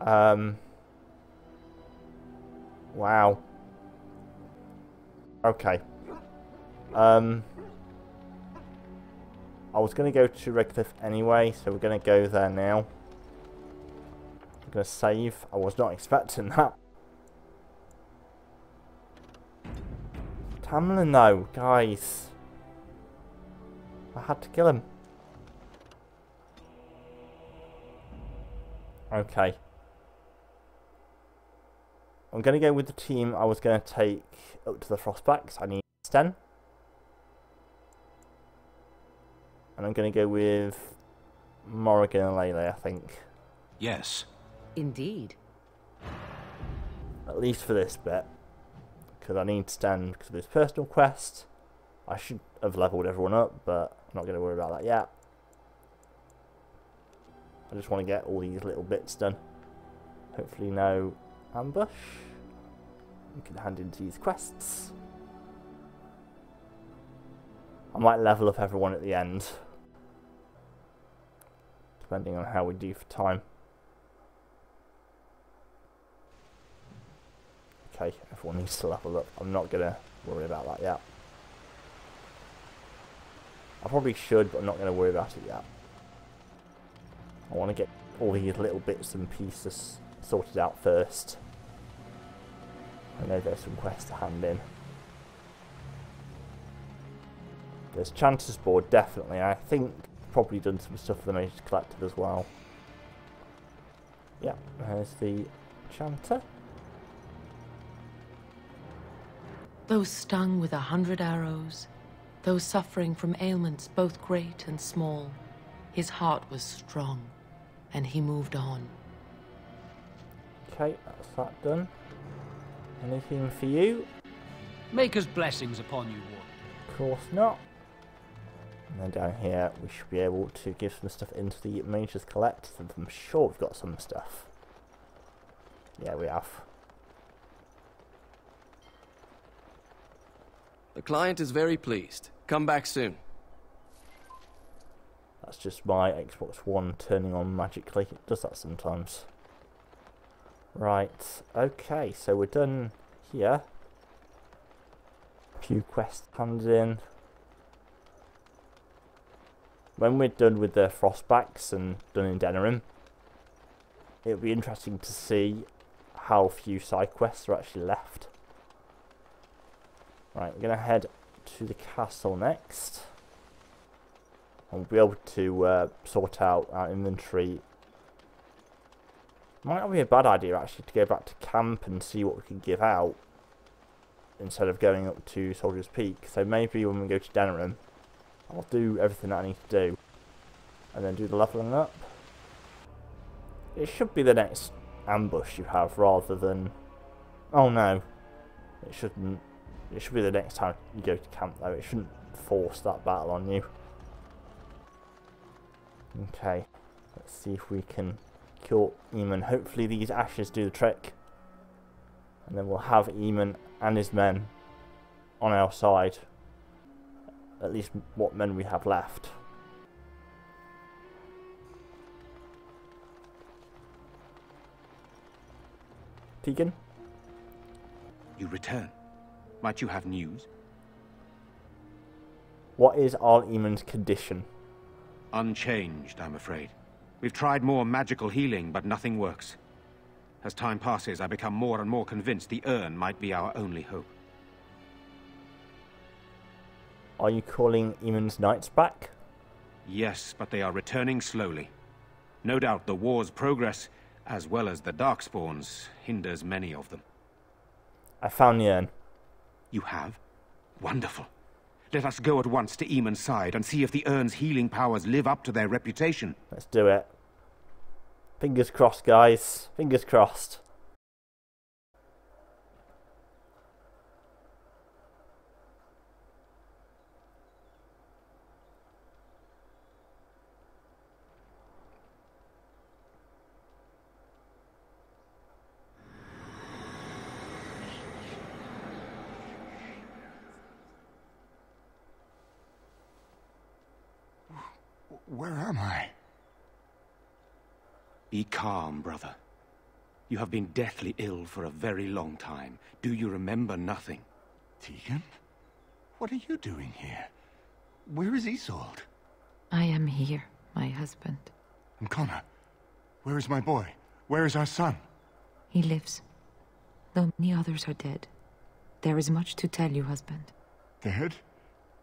Um. Wow. Okay. Um. I was going to go to Redcliffe anyway, so we're going to go there now. I'm going to save. I was not expecting that. Tamlin though, guys. I had to kill him. Okay. I'm going to go with the team I was going to take up to the Frostbacks. I need Sten. And I'm going to go with Morrigan and Lele, I think. Yes. Indeed. At least for this bit. Because I need Sten because of his personal quest. I should have leveled everyone up, but I'm not going to worry about that yet. I just want to get all these little bits done. Hopefully no ambush. We can hand into these quests. I might level up everyone at the end. Depending on how we do for time. Okay, everyone needs to level up. I'm not going to worry about that yet. I probably should, but I'm not going to worry about it yet. I want to get all these little bits and pieces sorted out first. I know there's some quests to hand in. There's Chanter's Board, definitely. I think probably done some stuff for the Mages Collective as well. Yeah, there's the Chanter. Those stung with a hundred arrows, those suffering from ailments both great and small, his heart was strong, and he moved on. Okay, that's that done. Anything for you? Maker's blessings upon you, Warden. Of course not. And then down here, we should be able to give some stuff into the Mages Collective. I'm sure we've got some stuff. Yeah, we have. The client is very pleased. Come back soon. That's just my Xbox One turning on magically. It does that sometimes. Right, okay, so we're done here. Few quests handed in. When we're done with the Frostbacks and done in Denerim, it'll be interesting to see how few side quests are actually left. Right, we're going to head to the castle next. And we'll be able to uh, sort out our inventory. Might not be a bad idea actually to go back to camp and see what we can give out. Instead of going up to Soldier's Peak. So maybe when we go to Denerim, I'll do everything that I need to do. And then do the leveling up. It should be the next ambush you have rather than... Oh no. It shouldn't. It should be the next time you go to camp though. It shouldn't force that battle on you. Okay. Let's see if we can kill Eamon. Hopefully these ashes do the trick. And then we'll have Eamon and his men on our side. At least what men we have left. Teagan? You return. Might you have news? What is Arl Eamon's condition? Unchanged, I'm afraid. We've tried more magical healing, but nothing works. As time passes, I become more and more convinced the urn might be our only hope. Are you calling Eamon's knights back? Yes, but they are returning slowly. No doubt the war's progress, as well as the Darkspawns, hinders many of them. I found the urn. You have? Wonderful. Let us go at once to Eamon's side and see if the urn's healing powers live up to their reputation. Let's do it. Fingers crossed, guys. Fingers crossed. Where am I? Be calm, brother. You have been deathly ill for a very long time. Do you remember nothing? Teagan? What are you doing here? Where is Isolde? I am here, my husband. And Connor? Where is my boy? Where is our son? He lives. Though many others are dead. There is much to tell you, husband. Dead?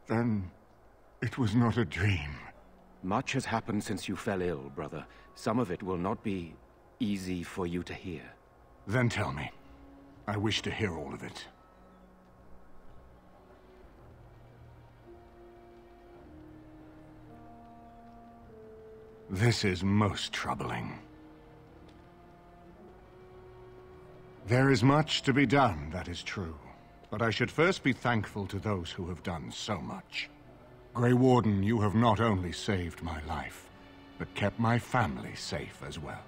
Then it was not a dream. Much has happened since you fell ill, brother. Some of it will not be easy for you to hear. Then tell me. I wish to hear all of it. This is most troubling. There is much to be done, that is true. But I should first be thankful to those who have done so much. Grey Warden, you have not only saved my life, but kept my family safe as well.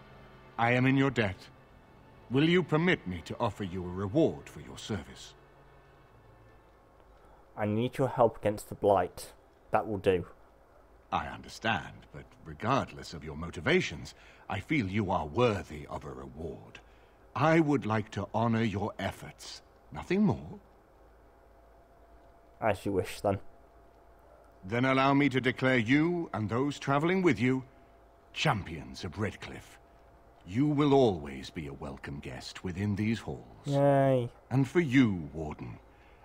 I am in your debt. Will you permit me to offer you a reward for your service? I need your help against the Blight. That will do. I understand, but regardless of your motivations, I feel you are worthy of a reward. I would like to honor your efforts. Nothing more. As you wish, then. Then allow me to declare you and those traveling with you champions of Redcliffe. You will always be a welcome guest within these halls. Yay. And for you, Warden,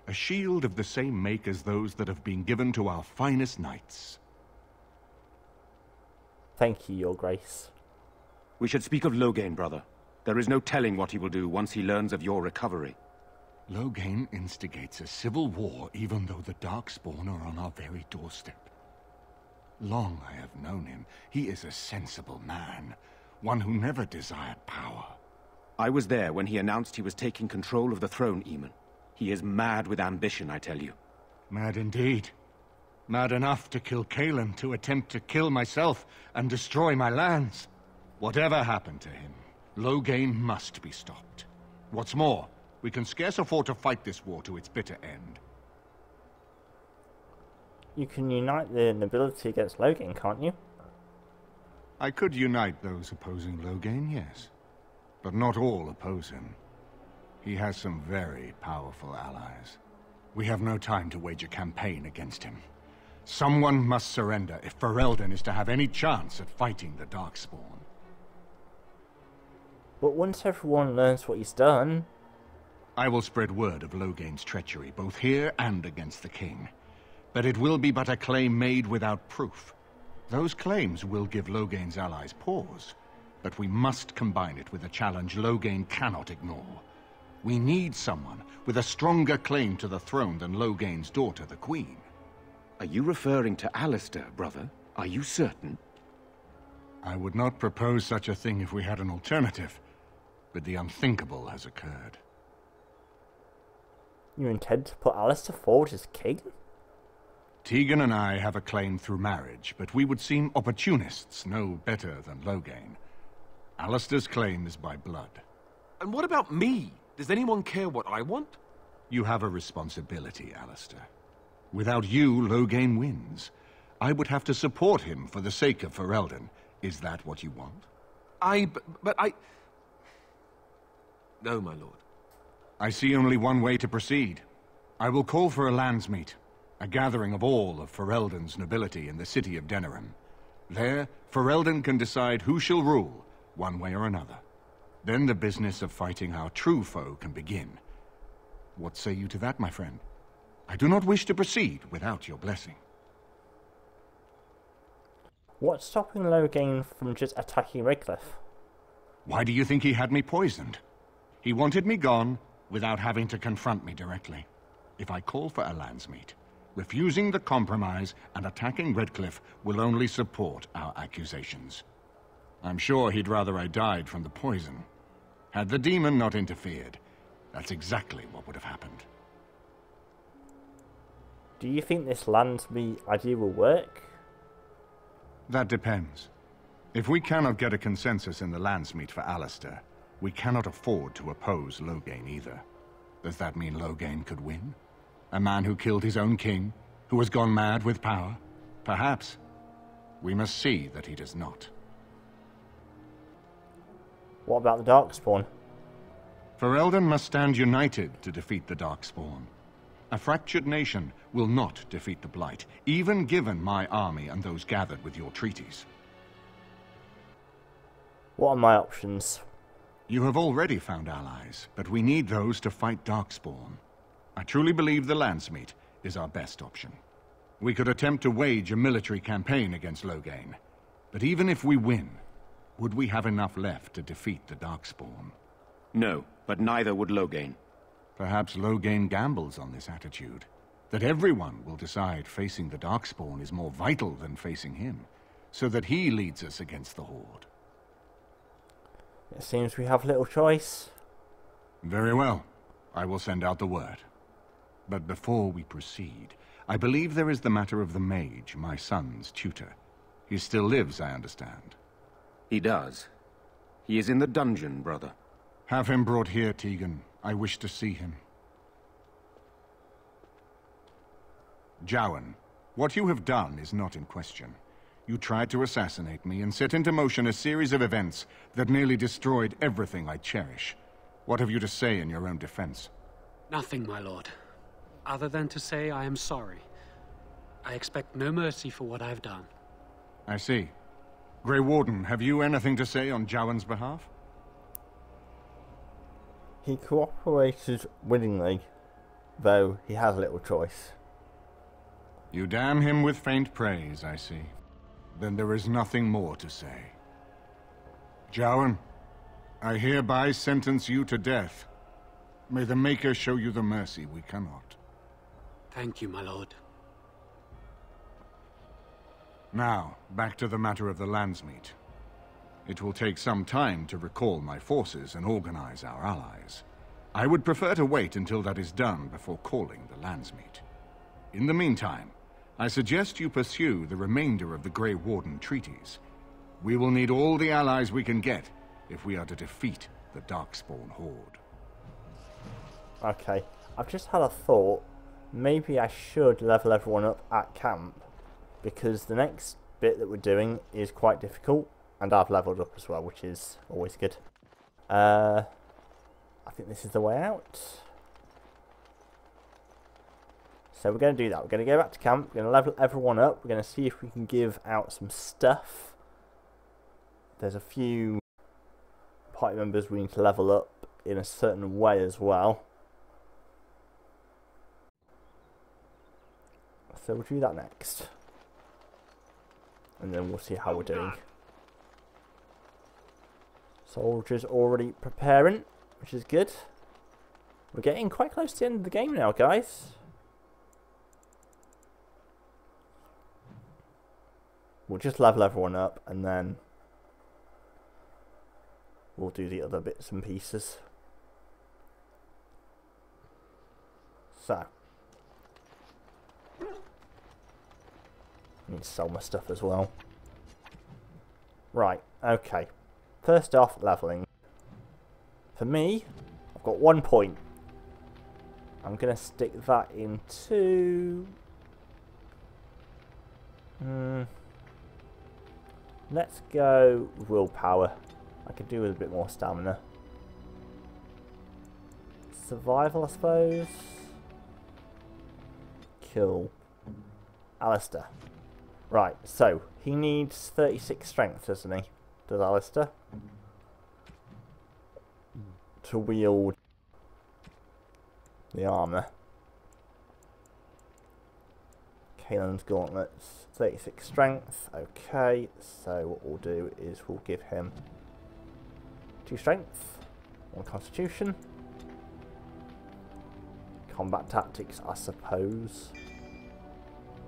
a shield of the same make as those that have been given to our finest knights. Thank you, Your Grace. We should speak of Loghain, brother. There is no telling what he will do once he learns of your recovery. Loghain instigates a civil war even though the Darkspawn are on our very doorstep. Long I have known him. He is a sensible man, one who never desired power. I was there when he announced he was taking control of the throne, Eamon. He is mad with ambition, I tell you. Mad indeed. Mad enough to kill Cailan, to attempt to kill myself and destroy my lands. Whatever happened to him, Loghain must be stopped. What's more, we can scarce afford to fight this war to its bitter end. You can unite the nobility against Loghain, can't you? I could unite those opposing Loghain, yes. But not all oppose him. He has some very powerful allies. We have no time to wage a campaign against him. Someone must surrender if Ferelden is to have any chance at fighting the Darkspawn. But once everyone learns what he's done, I will spread word of Loghain's treachery, both here and against the king. But it will be but a claim made without proof. Those claims will give Loghain's allies pause, but we must combine it with a challenge Loghain cannot ignore. We need someone with a stronger claim to the throne than Loghain's daughter, the Queen. Are you referring to Alistair, brother? Are you certain? I would not propose such a thing if we had an alternative, but the unthinkable has occurred. You intend to put Alistair forward as king? Teagan and I have a claim through marriage, but we would seem opportunists no better than Loghain. Alistair's claim is by blood. And what about me? Does anyone care what I want? You have a responsibility, Alistair. Without you, Loghain wins. I would have to support him for the sake of Ferelden. Is that what you want? I... But, but I... No, my lord. I see only one way to proceed. I will call for a landsmeet, a gathering of all of Ferelden's nobility in the city of Denerim. There, Ferelden can decide who shall rule, one way or another. Then the business of fighting our true foe can begin. What say you to that, my friend? I do not wish to proceed without your blessing. What's stopping Loghain from just attacking Redcliffe? Why do you think he had me poisoned? He wanted me gone without having to confront me directly. If I call for a landsmeet, refusing the compromise and attacking Redcliffe will only support our accusations. I'm sure he'd rather I died from the poison. Had the demon not interfered, that's exactly what would have happened. Do you think this Landsmeet idea will work? That depends. If we cannot get a consensus in the landsmeet for Alistair, we cannot afford to oppose Loghain either. Does that mean Loghain could win? A man who killed his own king, who has gone mad with power? Perhaps. We must see that he does not. What about the Darkspawn? Ferelden must stand united to defeat the Darkspawn. A fractured nation will not defeat the Blight, even given my army and those gathered with your treaties. What are my options? You have already found allies, but we need those to fight Darkspawn. I truly believe the Landsmeet is our best option. We could attempt to wage a military campaign against Loghain, but even if we win, would we have enough left to defeat the Darkspawn? No, but neither would Loghain. Perhaps Loghain gambles on this attitude. That everyone will decide facing the Darkspawn is more vital than facing him, so that he leads us against the Horde. It seems we have little choice. Very well. I will send out the word. But before we proceed, I believe there is the matter of the mage, my son's tutor. He still lives, I understand. He does. He is in the dungeon, brother. Have him brought here, Teagan. I wish to see him. Jowan, what you have done is not in question. You tried to assassinate me and set into motion a series of events that nearly destroyed everything I cherish. What have you to say in your own defense? Nothing, my lord. Other than to say I am sorry. I expect no mercy for what I've done. I see. Grey Warden, have you anything to say on Jowan's behalf? He cooperated willingly, though he has little choice. You damn him with faint praise, I see. Then there is nothing more to say. Jowan, I hereby sentence you to death. May the Maker show you the mercy we cannot. Thank you, my lord. Now, back to the matter of the Landsmeet. It will take some time to recall my forces and organize our allies. I would prefer to wait until that is done before calling the Landsmeet. In the meantime, I suggest you pursue the remainder of the Grey Warden treaties. We will need all the allies we can get if we are to defeat the Darkspawn Horde. Okay, I've just had a thought. Maybe I should level everyone up at camp because the next bit that we're doing is quite difficult and I've leveled up as well, which is always good. Uh, I think this is the way out. So we're going to do that. We're going to go back to camp. We're going to level everyone up. We're going to see if we can give out some stuff. There's a few party members we need to level up in a certain way as well. So we'll do that next. And then we'll see how we're doing. Soldiers already preparing, which is good. We're getting quite close to the end of the game now, guys. We'll just level everyone up and then we'll do the other bits and pieces. So. Need to sell my stuff as well. Right, okay. First off, leveling. For me, I've got one point. I'm going to stick that into... Hmm. Let's go willpower. I could do with a bit more stamina. Survival, I suppose. Kill. Alistair. Right, so he needs 36 strength, doesn't he? Does Alistair? To wield the armour. Cailan's gauntlets, 36 strength. Okay, so what we'll do is we'll give him 2 strength, 1 constitution. Combat tactics, I suppose.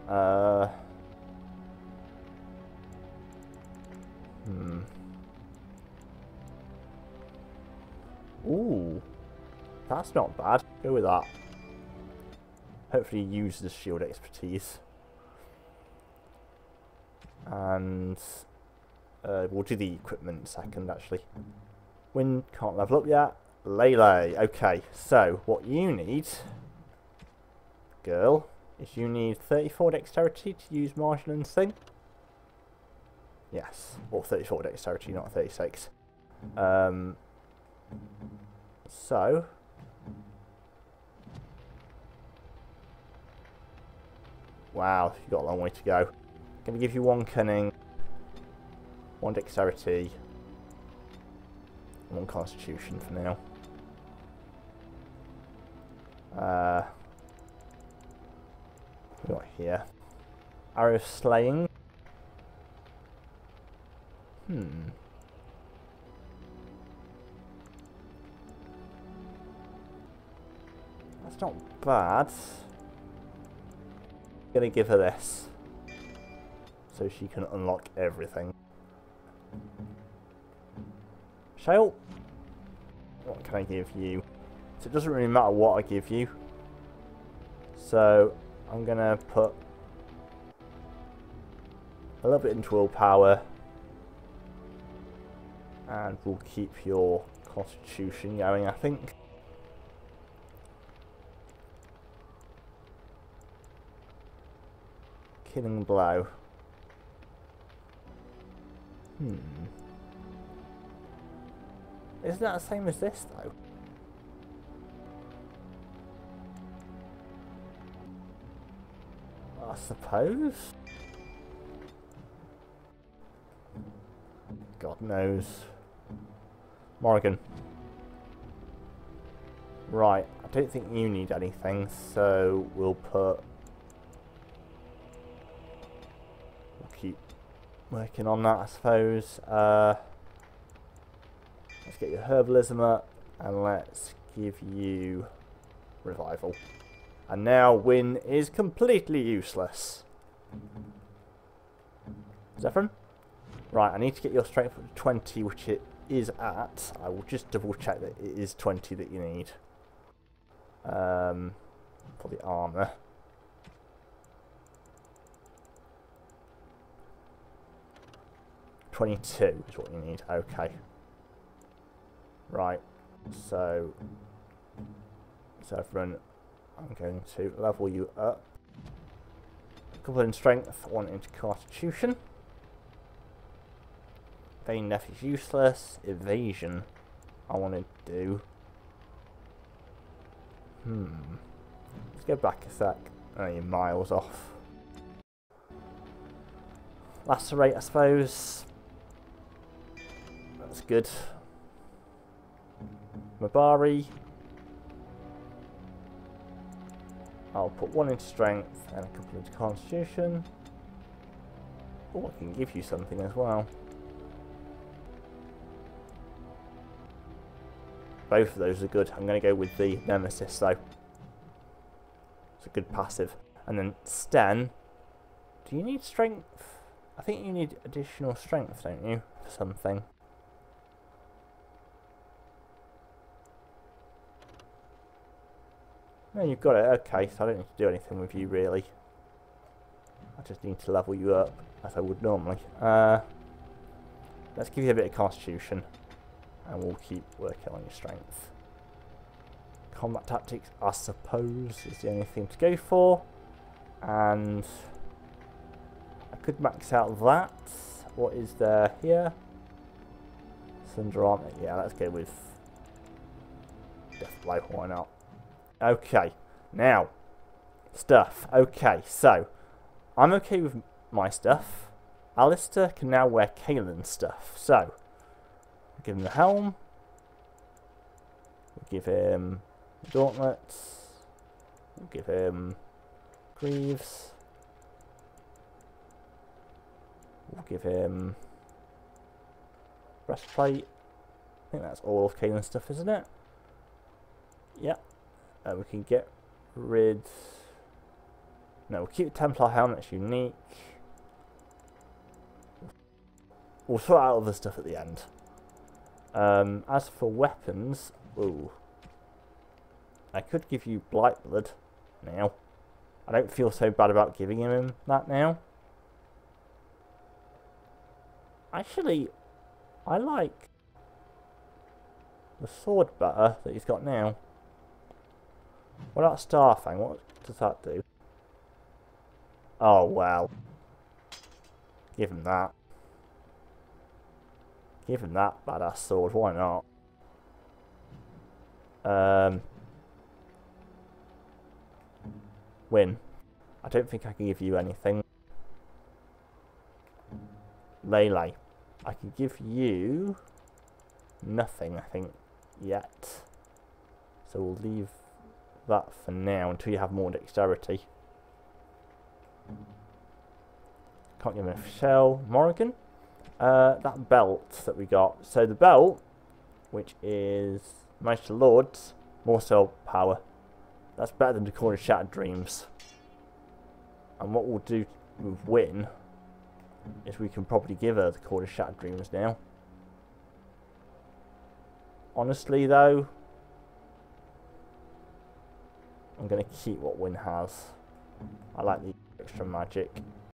Uh, hmm. Ooh, that's not bad. Go with that. Hopefully use the shield expertise. And uh, we'll do the equipment second actually. Wynne can't level up yet. Lele. Okay, so what you need, girl, is you need 34 dexterity to use Marjolaine's thing. Yes, or 34 dexterity, not 36. Um, So, wow, you've got a long way to go. To give you one cunning, one dexterity, one constitution for now. Uh, we got here. Arrow slaying. Hmm. That's not bad. Gonna give her this. So she can unlock everything. Shale, what can I give you? So it doesn't really matter what I give you. So I'm gonna put a little bit into willpower and we'll keep your constitution going I think. Killing blow. Hmm. Isn't that the same as this though? I suppose. God knows. Morrigan. Right, I don't think you need anything, so we'll put... working on that, I suppose. Uh, let's get your herbalism up, and let's give you revival. And now Wynne is completely useless. Zevran? Right, I need to get your strength up to 20, which it is at. I will just double check that it is 20 that you need. Um, for the armour. Twenty-two is what you need. Okay. Right. So, Zevran, I'm going to level you up. A couple in strength, one into constitution. Vain Death is useless. Evasion, I want to do. Hmm. Let's go back a sec. Oh, you're miles off. Lacerate, I suppose. Good. Mabari. I'll put one into strength and a couple into constitution. Oh, I can give you something as well. Both of those are good. I'm going to go with the Nemesis though. It's a good passive. And then Sten. Do you need strength? I think you need additional strength, don't you? For something. No, you've got it. Okay, so I don't need to do anything with you really. I just need to level you up as I would normally. Uh, let's give you a bit of constitution and we'll keep working on your strength. Combat tactics, I suppose, is the only thing to go for. And I could max out that. What is there here? Armor. Yeah, let's go with Deathblow. Why not? Okay, now stuff. Okay, so I'm okay with my stuff. Alistair can now wear Cailan's stuff. So give him the helm. We'll give him gauntlets. We'll give him greaves. We'll give him breastplate. I think that's all of Cailan's stuff, isn't it? Yep. Uh, we can get rid... No, we'll keep the Templar helmet, it's unique. We'll sort out other stuff at the end. Um, as for weapons, ooh, I could give you Blightblood now. I don't feel so bad about giving him that now. Actually, I like the sword better that he's got now. What about Starfang? What does that do? Oh, well. Give him that. Give him that badass sword, why not? Um, Wynne. I don't think I can give you anything. Lele. I can give you nothing, I think, yet. So we'll leave that for now until you have more dexterity. Can't give a shell. Morrigan? Uh, that belt that we got. So the belt, which is Master Lords, more soul power. That's better than the Corner Shattered Dreams. And what we'll do with Wynne is we can probably give her the Corner Shattered Dreams now. Honestly though, I'm going to keep what Wynne has. I like the extra magic.